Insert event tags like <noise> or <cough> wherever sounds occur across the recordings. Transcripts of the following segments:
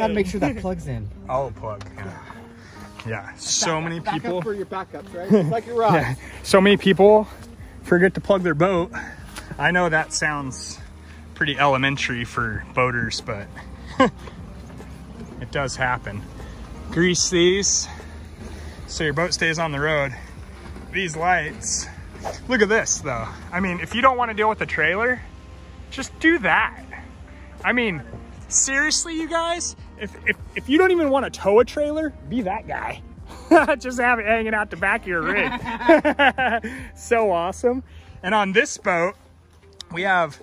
gotta make sure that <laughs> plugs in. I'll plug. Yeah. Yeah. So many Backup people. for your backups, right? <laughs> Like your rods. Yeah. So many people forget to plug their boat. I know that sounds pretty elementary for boaters, but <laughs> it does happen. Grease these so your boat stays on the road. These lights, look at this though. I mean, if you don't want to deal with the trailer, just do that. I mean, seriously, you guys, if, if, if you don't even want to tow a trailer, be that guy. <laughs> just have it hanging out the back of your rig. <laughs> so awesome. And on this boat, we have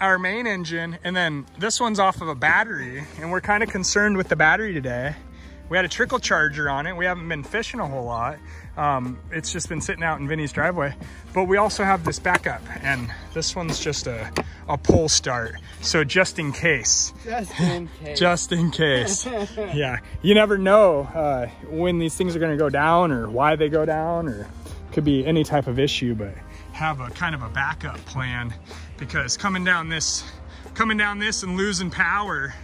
our main engine and then this one's off of a battery and we're kind of concerned with the battery today. We had a trickle charger on it. We haven't been fishing a whole lot. Um, it's just been sitting out in Vinny's driveway. But we also have this backup and this one's just a, a pull start. So just in case. Just in <laughs> case. Just in case. <laughs> yeah, you never know uh, when these things are gonna go down or why they go down or could be any type of issue, but have a kind of a backup plan because coming down this, coming down this and losing power,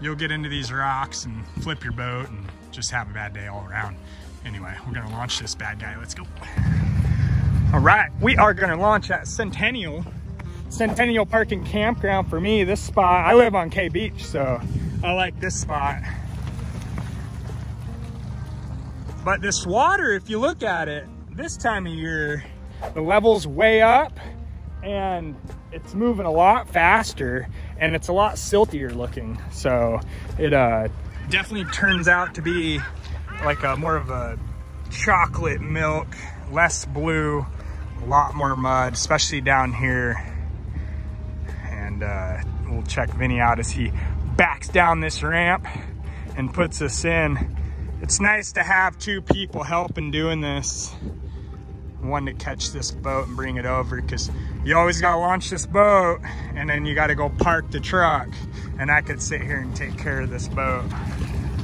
you'll get into these rocks and flip your boat and just have a bad day all around. Anyway, we're gonna launch this bad guy. Let's go. All right, we are gonna launch at Centennial. Centennial Park and Campground for me. This spot, I live on K Beach, so I like this spot. But this water, if you look at it, this time of year, the level's way up and it's moving a lot faster and it's a lot siltier looking. So it uh, definitely turns out to be like a more of a chocolate milk, less blue, a lot more mud, especially down here. And uh, we'll check Vinny out as he backs down this ramp and puts us in. It's nice to have two people helping doing this. One to catch this boat and bring it over because you always gotta launch this boat and then you gotta go park the truck. And I could sit here and take care of this boat.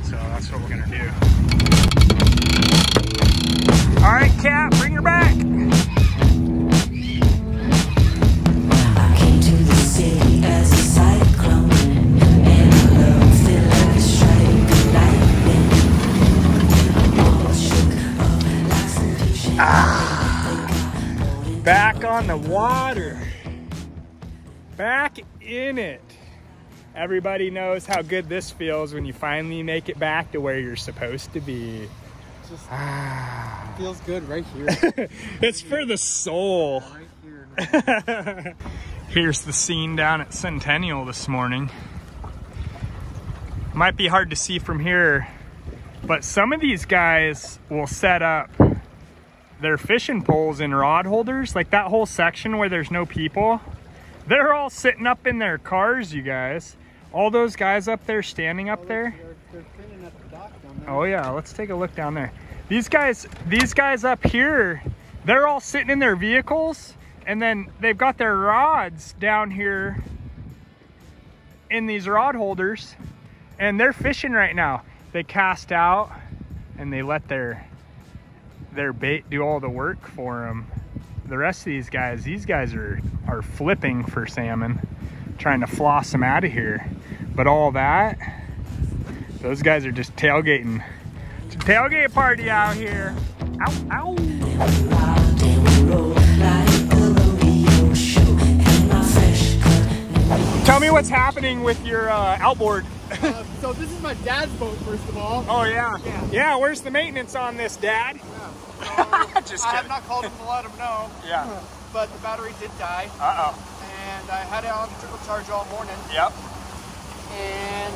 So that's what we're gonna do. All right, Cat, it. Everybody knows how good this feels when you finally make it back to where you're supposed to be. Just Ah. feels good right here. <laughs> It's for the soul. right here. <laughs> Here's the scene down at Centennial this morning. Might be hard to see from here, but some of these guys will set up their fishing poles in rod holders, like that whole section where there's no people. They're all sitting up in their cars, you guys. All those guys up there standing up there. They're, they're cleaning the there. Oh yeah, let's take a look down there. These guys, these guys up here, they're all sitting in their vehicles and then they've got their rods down here in these rod holders and they're fishing right now. They cast out and they let their their bait do all the work for them. The rest of these guys, these guys are are flipping for salmon, trying to floss them out of here. But all that, those guys are just tailgating. It's a tailgate party out here. Ow, ow. Wild and we roll like a rodeo show, and my fresh cut. Tell me what's happening with your uh, outboard. Uh, so this is my dad's boat, first of all. Oh yeah. Yeah. Yeah, where's the maintenance on this, Dad? <laughs> Just I have not called him to let him know, Yeah. but the battery did die, Uh-oh. and I had it on trickle charge all morning, Yep. and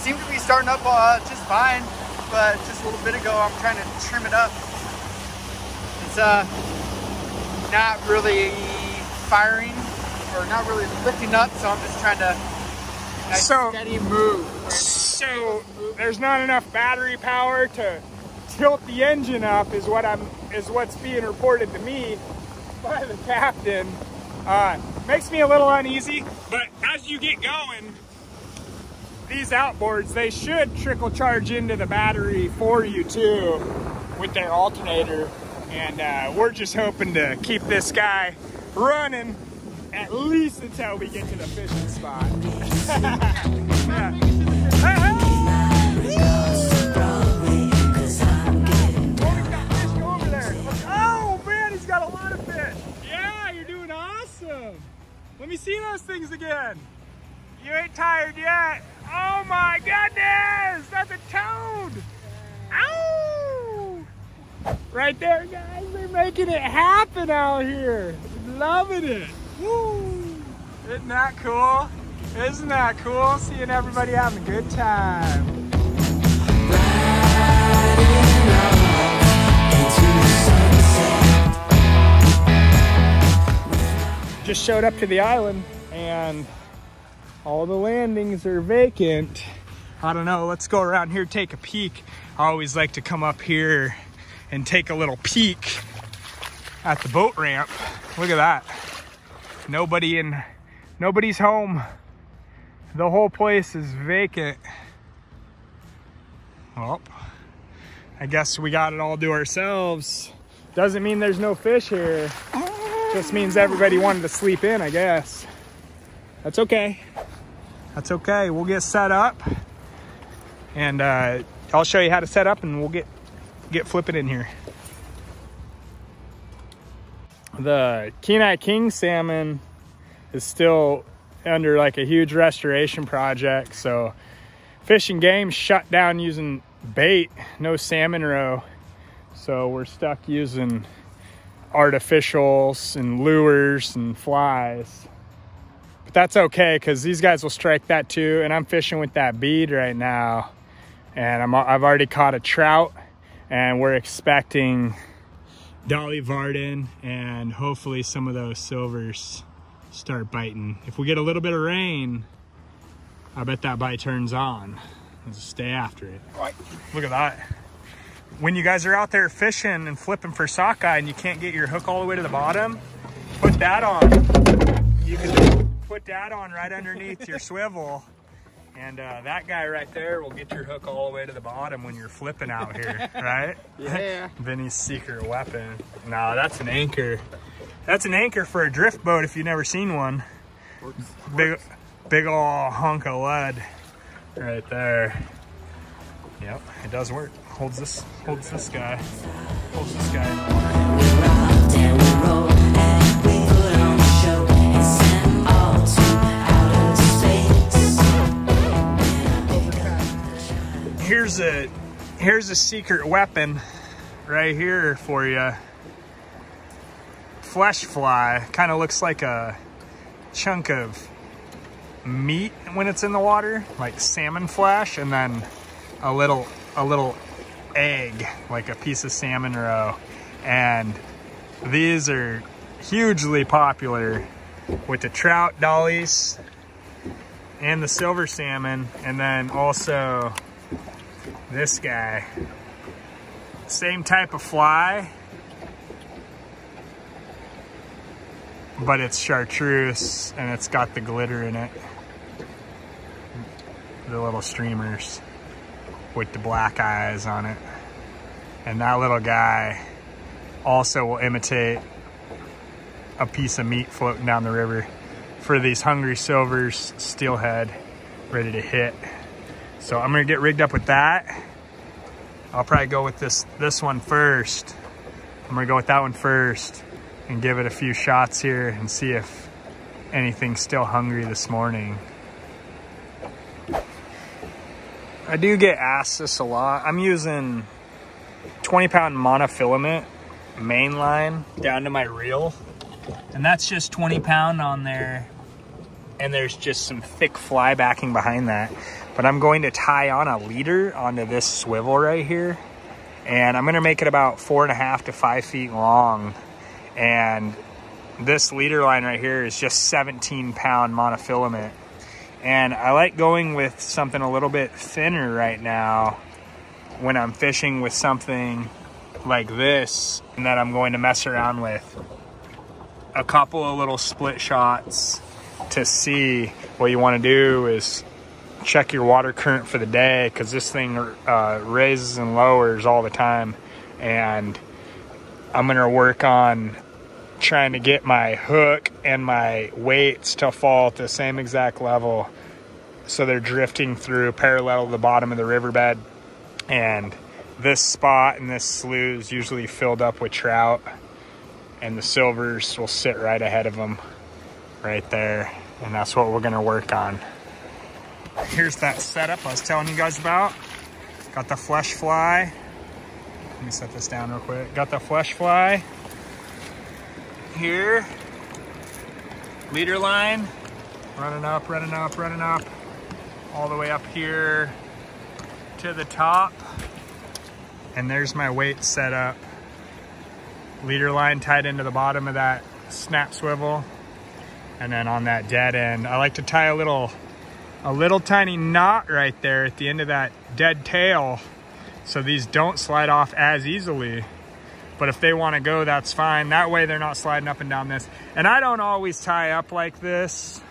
seemed to be starting up uh, just fine. But just a little bit ago, I'm trying to trim it up. It's uh not really firing or not really lifting up, so I'm just trying to So- steady move. So there's not enough battery power to tilt the engine up is what I'm is what's being reported to me by the captain. Uh, makes me a little uneasy, but as you get going, these outboards they should trickle charge into the battery for you too with their alternator. And uh, we're just hoping to keep this guy running at least until we get to the fishing spot. <laughs> man. You ain't tired yet. Oh my goodness, that's a toad. Ow! Right there, guys. They're making it happen out here. Loving it. Woo! Isn't that cool? Isn't that cool? Seeing everybody having a good time. Just showed up to the island and all the landings are vacant. I don't know, let's go around here, take a peek. I always like to come up here and take a little peek at the boat ramp. Look at that. Nobody in, nobody's home. The whole place is vacant. Well, I guess we got it all to ourselves. Doesn't mean there's no fish here. Just means everybody wanted to sleep in, I guess. That's okay. That's okay. We'll get set up and uh, I'll show you how to set up and we'll get get flipping in here. The Kenai King salmon is still under like a huge restoration project. So Fish and Game shut down using bait, no salmon roe. So we're stuck using artificials and lures and flies. But that's okay because these guys will strike that too. And I'm fishing with that bead right now. And I'm, I've already caught a trout and we're expecting Dolly Varden and hopefully some of those silvers start biting. If we get a little bit of rain, I bet that bite turns on. Let's stay after it. Look at that. When you guys are out there fishing and flipping for sockeye and you can't get your hook all the way to the bottom, put that on. You can put that on right underneath your <laughs> swivel. And uh, that guy right there will get your hook all the way to the bottom when you're flipping out here, <laughs> right? Yeah. <laughs> Vinny's secret weapon. No, that's an anchor. That's an anchor for a drift boat if you've never seen one. Big, big ol' hunk of lead right there. Yep, it does work. Holds this, holds this guy, holds this guy. Here's a, here's a secret weapon right here for you. Flesh fly, kind of looks like a chunk of meat when it's in the water, like salmon flesh, and then a little a little egg, like a piece of salmon roe. And these are hugely popular with the trout dollies and the silver salmon, and then also this guy. Same type of fly, but it's chartreuse and it's got the glitter in it. The little streamers with the black eyes on it. And that little guy also will imitate a piece of meat floating down the river for these hungry silvers steelhead ready to hit. So I'm gonna get rigged up with that. I'll probably go with this this one first. I'm gonna go with that one first and give it a few shots here and see if anything's still hungry this morning. I do get asked this a lot. I'm using 20 pound monofilament main line down to my reel. And that's just 20 pound on there. And there's just some thick fly backing behind that. But I'm going to tie on a leader onto this swivel right here. And I'm gonna make it about four and a half to five feet long. And this leader line right here is just 17 pound monofilament. And I like going with something a little bit thinner right now when I'm fishing with something like this and that I'm going to mess around with. A couple of little split shots to see what you want to do is check your water current for the day because this thing uh, raises and lowers all the time and I'm gonna work on trying to get my hook and my weights to fall at the same exact level so they're drifting through parallel to the bottom of the riverbed and this spot and this slough is usually filled up with trout and the silvers will sit right ahead of them right there And that's what we're gonna work on. Here's that setup I was telling you guys about. Got the flesh fly. Let me set this down real quick. Got the flesh fly here. Leader line running up, running up, running up, all the way up here to the top. And there's my weight set up. Leader line tied into the bottom of that snap swivel. And then on that dead end, I like to tie a little, a little tiny knot right there at the end of that dead tail. So these don't slide off as easily. But if they want to go, that's fine. That way they're not sliding up and down this. And I don't always tie up like this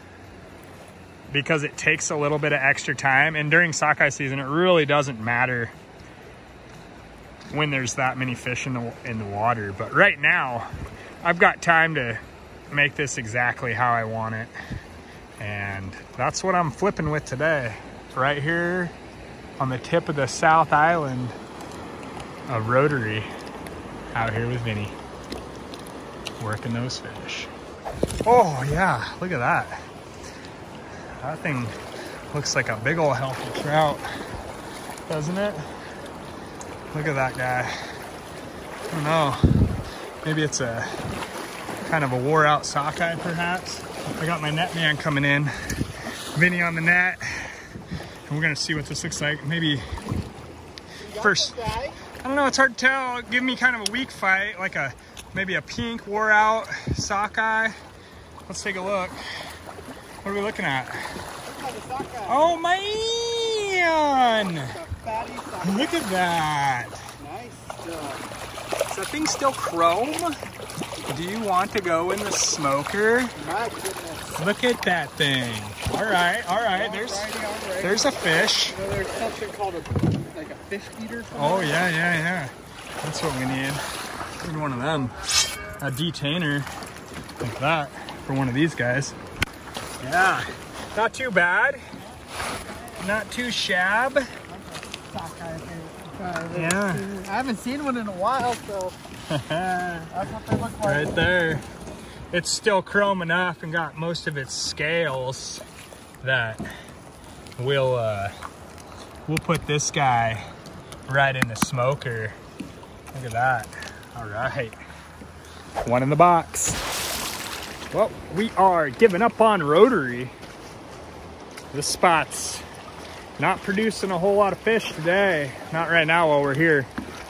because it takes a little bit of extra time. And during sockeye season, it really doesn't matter when there's that many fish in the, in the water. But right now, I've got time to make this exactly how I want it. And that's what I'm flipping with today. Right here on the tip of the South Island of Rotary out here with Vinny working those fish. Oh yeah, look at that. That thing looks like a big old healthy trout, doesn't it? Look at that guy. I don't know. Maybe it's a kind of a wore out sockeye perhaps. I got my net man coming in. Vinny on the net. And we're gonna see what this looks like. Maybe first, I don't know, it's hard to tell. Give me kind of a weak fight, like a maybe a pink wore out sockeye. Let's take a look. What are we looking at? Oh man! Look at that. Nice stuff. Is that thing still chrome? Do you want to go in the smoker? My goodness. Look at that thing. All right, all right. There's there's a fish. You there's something called a like a fish feeder. Oh yeah, yeah, yeah. That's what we need. Need one of them. A detainer like that for one of these guys. Yeah, not too bad. Not too shab. Yeah. I haven't seen one in a while, so <laughs> that's what they look like. right there. It's still chrome enough and got most of its scales that we'll uh, we'll put this guy right in the smoker. Look at that. All right. One in the box. Well, we are giving up on rotary. This spot's not producing a whole lot of fish today. Not right now while we're here.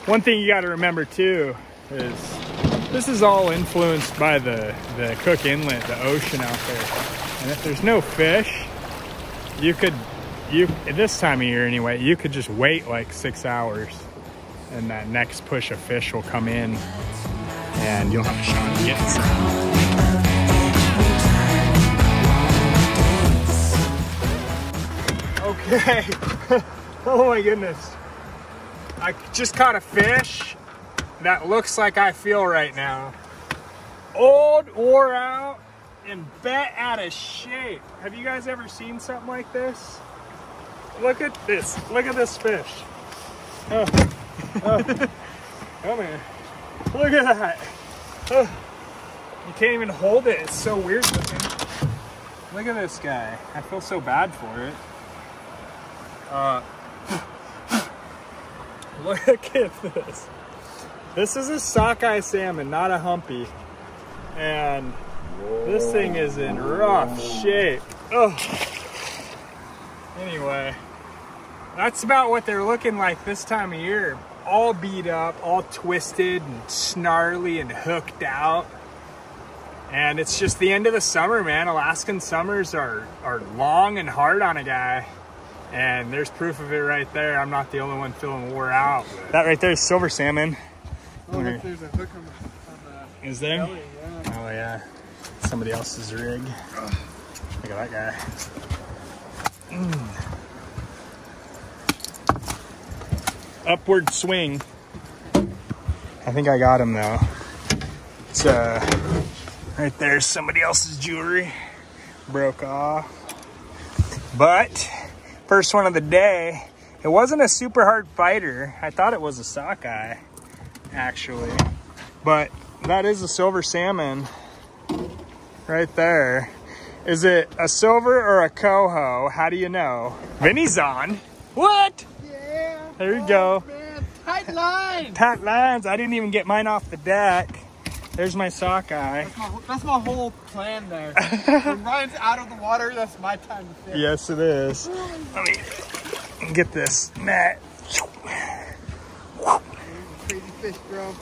One thing you got to remember too is this is all influenced by the, the Cook Inlet, the ocean out there. And if there's no fish, you could, you this time of year anyway, you could just wait like six hours and that next push of fish will come in and you'll have a shot at getting some. Okay. <laughs> oh my goodness. I just caught a fish that looks like I feel right now. Old, wore out, and bent out of shape. Have you guys ever seen something like this? Look at this. Look at this fish. Oh, oh. <laughs> Look at that. Oh. You can't even hold it. It's so weird looking. Look at this guy. I feel so bad for it. Uh, <laughs> look at this. This is a sockeye salmon, not a humpy. And this thing is in rough shape. Oh. Anyway, that's about what they're looking like this time of year. All beat up, all twisted and snarly and hooked out. And it's just the end of the summer, man. Alaskan summers are, are long and hard on a guy. And there's proof of it right there. I'm not the only one feeling wore out. That right there is silver salmon. Oh, look, there's a hook on the, on Is there? belly. Yeah. Oh yeah. Somebody else's rig. Look at that guy. Mm. Upward swing. I think I got him though. It's uh right there's somebody else's jewelry. Broke off. But first one of the day. It wasn't a super hard fighter. I thought it was a sockeye, actually. But that is a silver salmon right there. Is it a silver or a coho? How do you know? Vinny's on. What? Yeah. There you go. Oh, man, tight line. Tight lines. I didn't even get mine off the deck. There's my sockeye. That's my, that's my whole plan there. <laughs> when Ryan's out of the water, that's my time to fish. Yes, it is. Let me get this net. Crazy fish, bro.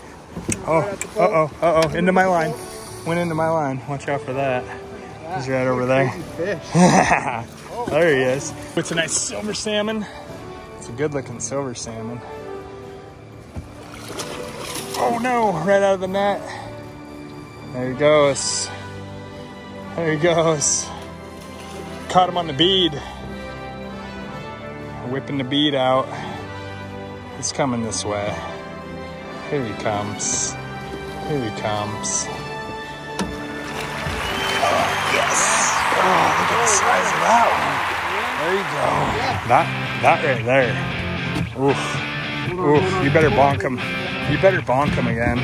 Oh, Right uh-oh, uh oh, into my line. Went into my line. Watch out for that. He's right over there. <laughs> There he is. It's a nice silver salmon. It's a good looking silver salmon. Oh no, right out of the net. There he goes. There he goes. Caught him on the bead. Whipping the bead out. He's coming this way. Here he comes. Here he comes. Oh, yes. Oh, look at the size of that one. There you go. That that right there. Oof. Oof. You better bonk him. You better bonk him again.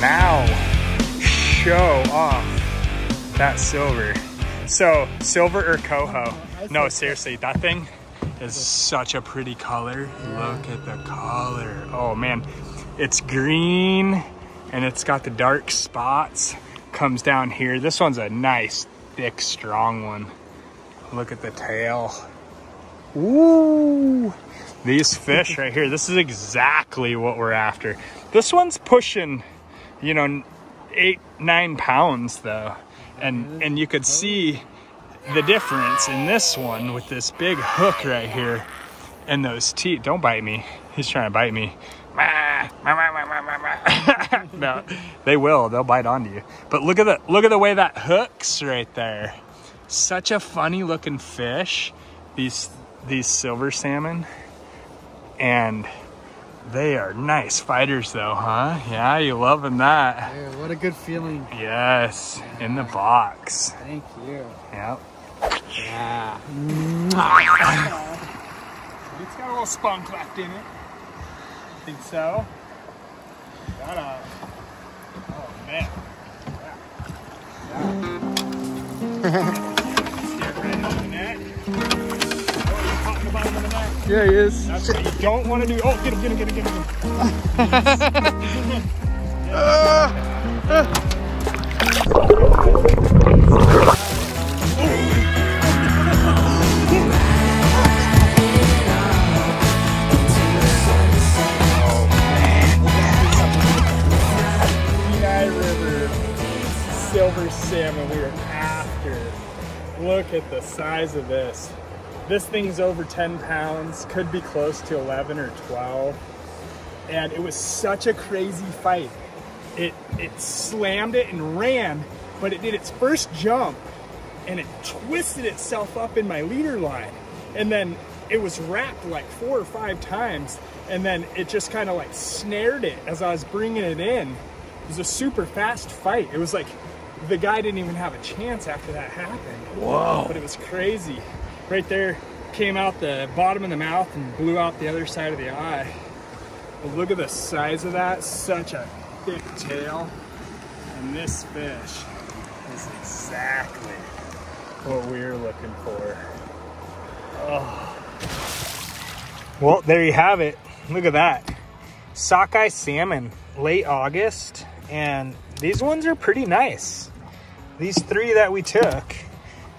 Now show off that silver. So silver or coho? No, seriously, that thing is such a pretty color. Look at the color. Oh man, it's green and it's got the dark spots. Comes down here. This one's a nice, thick, strong one. Look at the tail. Ooh. These fish right here, this is exactly what we're after. This one's pushing, you know, eight, nine pounds though. And and you could see the difference in this one with this big hook right here and those teeth. Don't bite me. He's trying to bite me. <laughs> no, they will. They'll bite onto you. But look at the look at the way that hooks right there. Such a funny looking fish. These these silver salmon, and they are nice fighters though, huh? Yeah, you loving that? Dude, what a good feeling. Yes, in the box. Thank you. Yep. Yeah. It's got a little spunk left in it. I Think so? Got a. Oh man. Yeah, <laughs> he is. That's what you don't want to do. Oh, get him, get him, get him, get him. Silver salmon we are after. Look at the size of this. This thing's over 10 pounds, could be close to 11 or 12. And it was such a crazy fight. It, it slammed it and ran, but it did its first jump and it twisted itself up in my leader line. And then it was wrapped like four or five times. And then it just kind of like snared it as I was bringing it in. It was a super fast fight. It was like the guy didn't even have a chance after that happened. Whoa. But it was crazy. Right there came out the bottom of the mouth and blew out the other side of the eye. But look at the size of that. Such a thick tail. And this fish is exactly what we are looking for. Oh. Well, there you have it. Look at that. Sockeye salmon, late August. And these ones are pretty nice. These three that we took,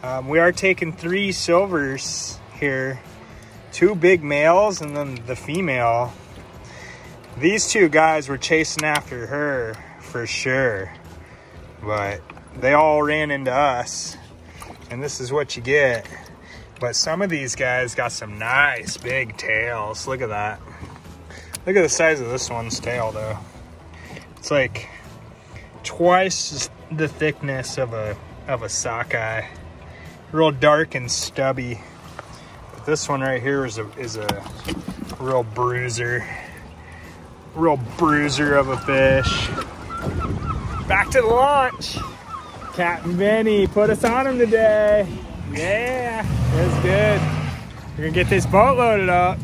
um, we are taking three silvers here. Two big males and then the female. These two guys were chasing after her for sure. But they all ran into us. And this is what you get. But some of these guys got some nice big tails. Look at that. Look at the size of this one's tail though. It's like twice the thickness of a of a sockeye. Real dark and stubby. But this one right here is a is a real bruiser. Real bruiser of a fish. Back to the launch. Captain Vinny put us on him today. Yeah, that's good. We're gonna get this boat loaded up.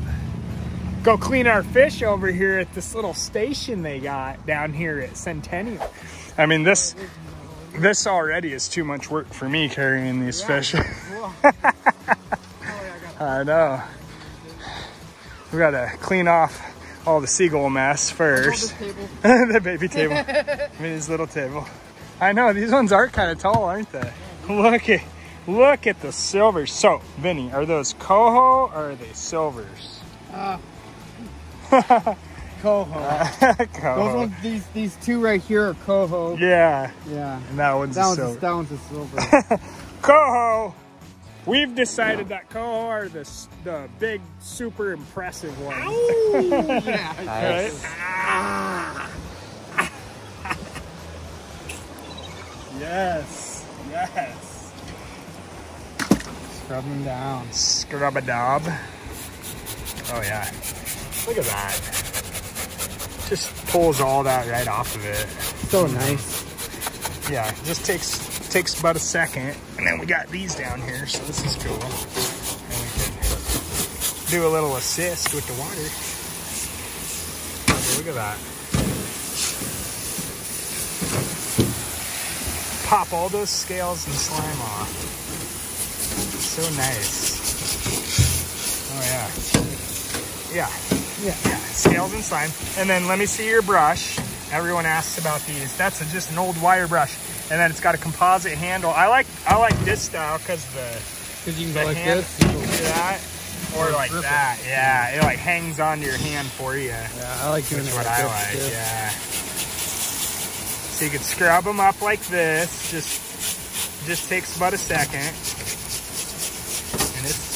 Go clean our fish over here at this little station they got down here at Centennial. I mean, this This already is too much work for me carrying these fish. Whoa. <laughs> Oh, yeah, I know. We gotta clean off all the seagull mess first. <laughs> the baby table. <laughs> Vinny's little table. I know, these ones are kind of tall, aren't they? Look at look at the silvers. So, Vinny, are those coho or are they silvers? Uh, coho. <laughs> coho. Those ones, these these two right here are coho. Yeah, Yeah. and that one's That a one's, silver. that one's a silver. <laughs> Coho. We've decided that coho are the the big, super impressive ones. <laughs> yeah. Right? Yes. Yes. Scrub them down. Scrub a dob. Oh yeah. Look at that. Just pulls all that right off of it. So nice. Yeah, it just takes takes about a second, and then we got these down here, so this is cool. And we can do a little assist with the water. Look at that. Pop all those scales and slime off. So nice. Oh yeah. Yeah. Yeah. Yeah, scales and slime. And then let me see your brush. Everyone asks about these. That's a, just an old wire brush. And then it's got a composite handle. I like I like this style because the Because you can go like hand this. like that or Or like it. that. Yeah, it like hangs onto your hand for you. Yeah, I like doing That's what like I like. too. Yeah. So you could scrub them up like this. Just just takes about a second, and it's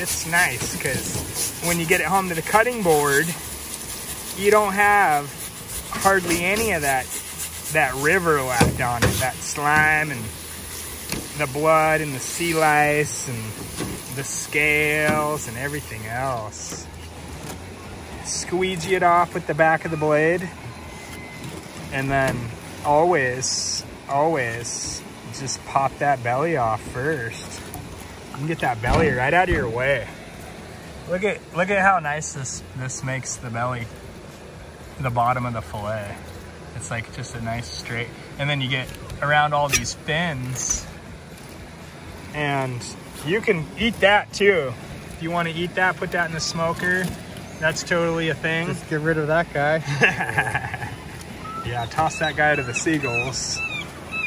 it's nice because when you get it home to the cutting board, you don't have hardly any of that that river left on it. That slime and the blood and the sea lice and the scales and everything else. Squeegee it off with the back of the blade. And then always, always just pop that belly off first. You can get that belly right out of your way. Look at look at how nice this this makes the belly, the bottom of the fillet. It's like just a nice straight. And then you get around all these fins and you can eat that too. If you want to eat that, put that in the smoker. That's totally a thing. Just get rid of that guy. <laughs> Yeah, toss that guy to the seagulls.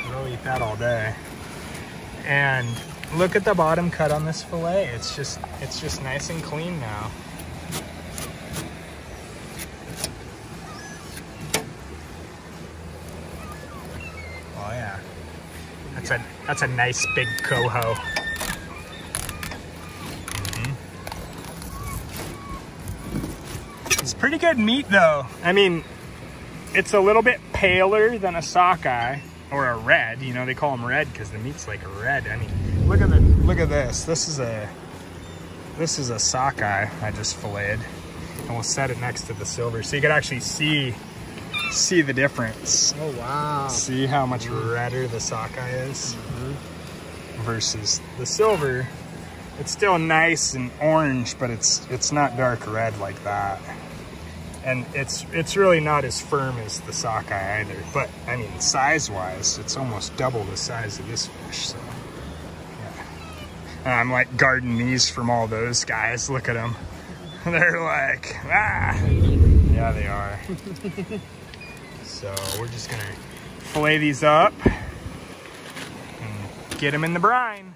They'll eat that all day. And look at the bottom cut on this fillet. It's just it's just nice and clean now. Oh yeah. That's a that's a nice big coho. Mhm. It's pretty good meat though. I mean, it's a little bit paler than a sockeye or a red. You know, they call them red because the meat's like red. I mean, look at the look at this. This is a this is a sockeye I just filleted, and we'll set it next to the silver so you can actually see see the difference. Oh wow. See how much redder the sockeye is mm-hmm. versus the silver. It's still nice and orange, but it's it's not dark red like that. And it's it's really not as firm as the sockeye either. But I mean, size-wise, it's almost double the size of this fish. So I'm like guarding these from all those guys. Look at them. <laughs> They're like ah, yeah, they are. <laughs> So we're just gonna fillet these up and get them in the brine.